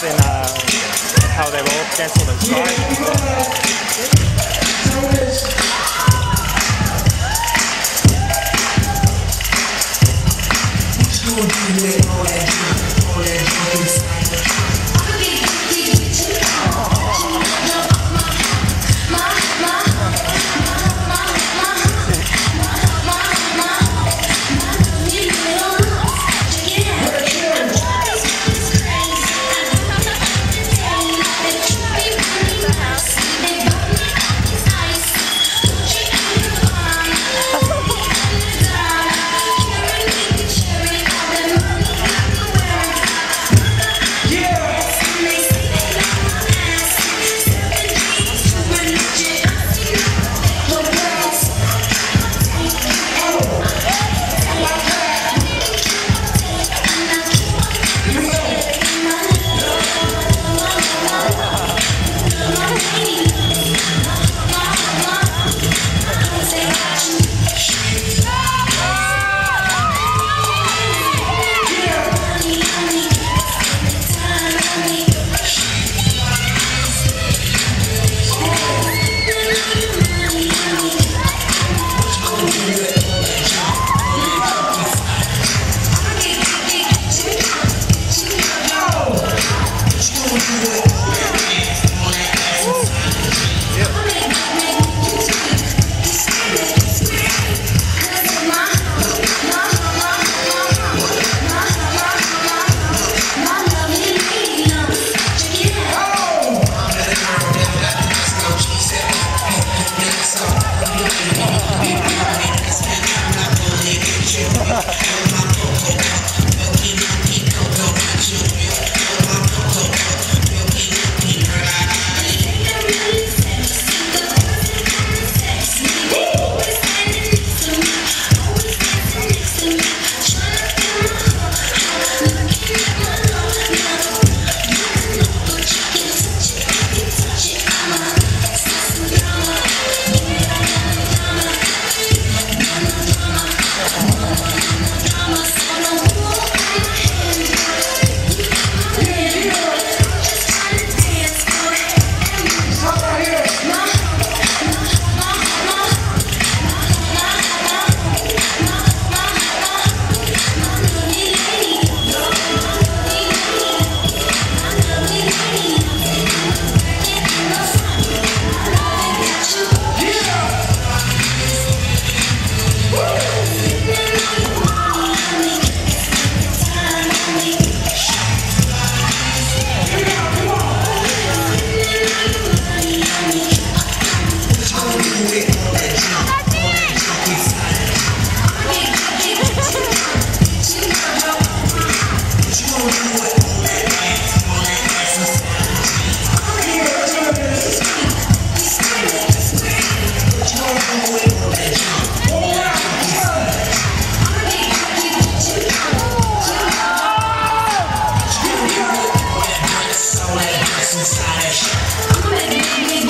difference in uh, how they roll cancel the start. That's some side.